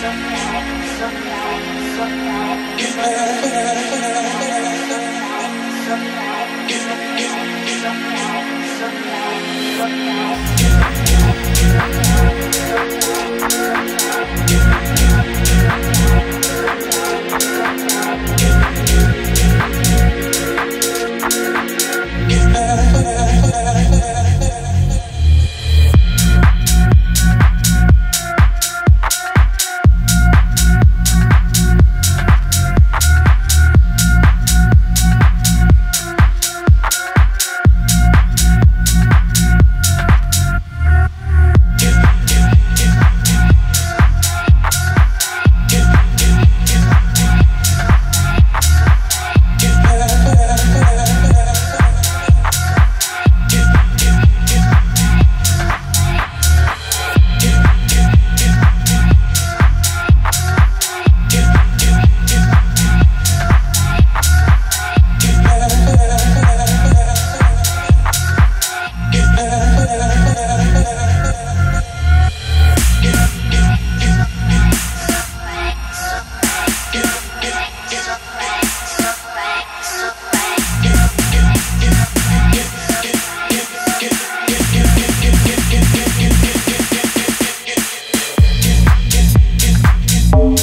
Yeah.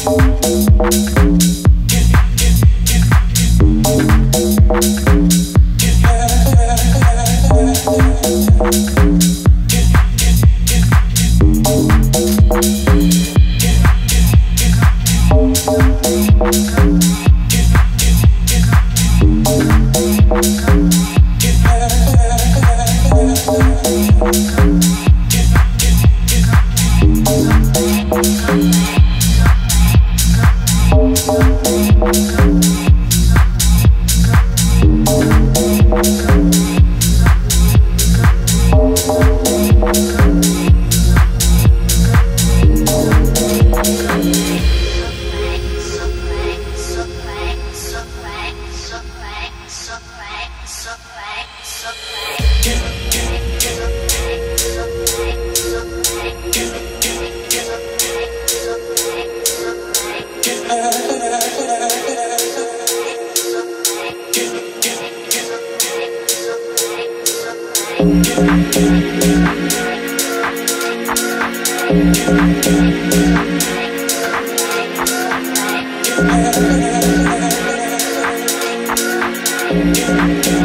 Música Thank